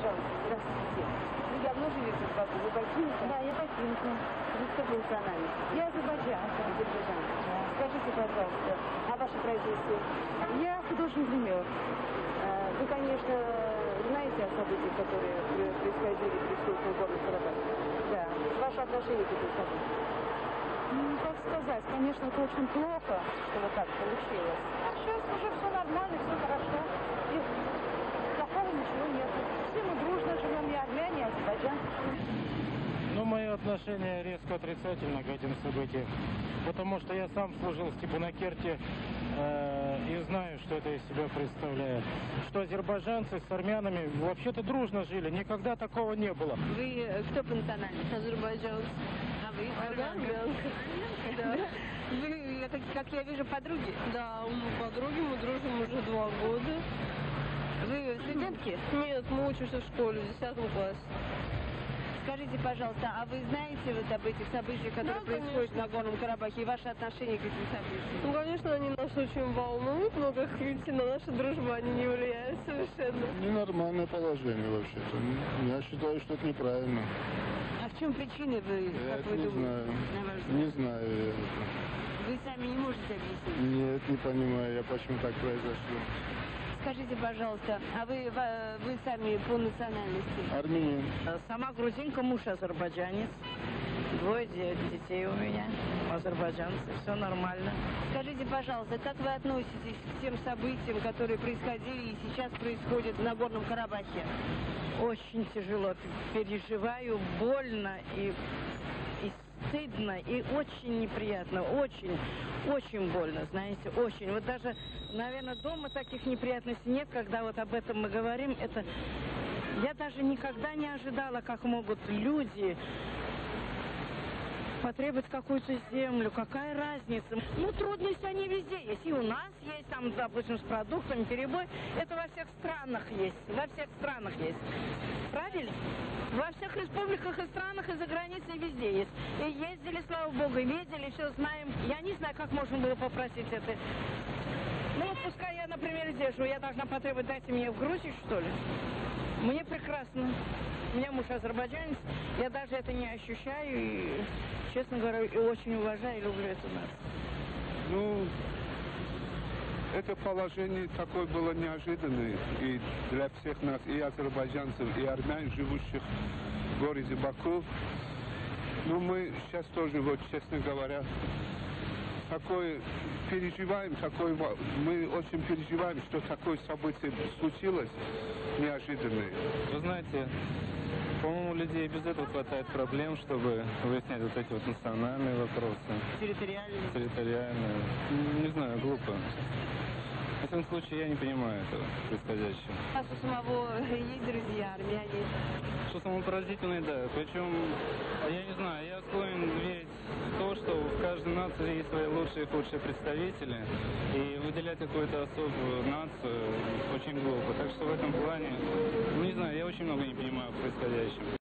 пожалуйста, здравствуйте. Вы давно живете в Баку? Вы бакинка? Да, я бакинка. Вы кто по национальности? Я азербайджанка. Азербайджанка. Скажите, пожалуйста, а ваше производство? Я художник-гример. Э, Вы, конечно, знаете о событиях, которые пр- происходили при Скользком горном Карабахе? Да. Ваше отношение к этим событиям? Ну, как сказать, конечно, это очень плохо, что вот так получилось. А сейчас уже все нормально, все хорошо. И плохого ничего нет. Все мы дружно живем, и армяне, и азербайджанцы. Ну, мое отношение резко отрицательно к этим событиям. Потому что я сам служил в Степанакерте э, и знаю, что это из себя представляет. Что азербайджанцы с армянами вообще-то дружно жили. Никогда такого не было. Вы э, кто по национальности? Азербайджанцы. А вы? Армянка. Да. Вы, как, как я вижу, подруги. Да, мы подруги, мы дружим уже два года. Вы студентки? Нет, мы учимся в школе, в 10 классе. Скажите, пожалуйста, а вы знаете вот об этих событиях, которые Да, происходят конечно. на Горном Карабахе, и ваше отношение к этим событиям? Ну, конечно, они нас очень волнуют, но, как видите, на нашу дружбу они не влияют совершенно. Ненормальное положение вообще-то. Я считаю, что это неправильно. А в чем причины вы, Я как это вы не думаете? знаю. Не знаю я это. Вы сами не можете объяснить. Нет, не понимаю я, почему так произошло. Скажите, пожалуйста, а вы, вы сами по национальности? Армянин. Сама грузинка, муж азербайджанец. Двое де- детей у меня, азербайджанцы. Все нормально. Скажите, пожалуйста, как вы относитесь к тем событиям, которые происходили и сейчас происходят на Горном Карабахе? Очень тяжело переживаю, больно и стыдно, и очень неприятно, очень, очень больно, знаете, очень. Вот даже, наверное, дома таких неприятностей нет, когда вот об этом мы говорим. Это я даже никогда не ожидала, как могут люди потребовать какую-то землю, какая разница. Ну, трудности они везде есть. И у нас есть, там, допустим, с продуктами перебой. Это во всех странах есть. Во всех странах есть. Правильно? Во всех республиках и странах, и за границей, везде есть. И ездили, слава богу, и видели, все знаем. Я не знаю, как можно было попросить это. Ну, пускай я, например, здесь я должна потребовать, дайте мне в Грузии, что ли? Мне прекрасно. У меня муж азербайджанец, я даже это не ощущаю, и, честно говоря, очень уважаю и люблю эту нацию. Ну, это положение такое было неожиданное и для всех нас, и азербайджанцев, и армян, живущих в городе Баку. Ну, мы сейчас тоже, вот, честно говоря, такое переживаем, такое, во- мы очень переживаем, что такое событие случилось неожиданное. Вы знаете, по-моему, у людей без этого хватает проблем, чтобы выяснять вот эти вот национальные вопросы, территориальные. М, Не знаю, глупо. В этом случае я не понимаю этого происходящего. Вас у самого есть друзья, армяне? Что самое поразительное, да. Причем, я не знаю, я склонен верить в то, что нации есть свои лучшие и худшие представители. И выделять какую-то особую нацию очень глупо. Так что в этом плане, ну не знаю, я очень много не понимаю в происходящем.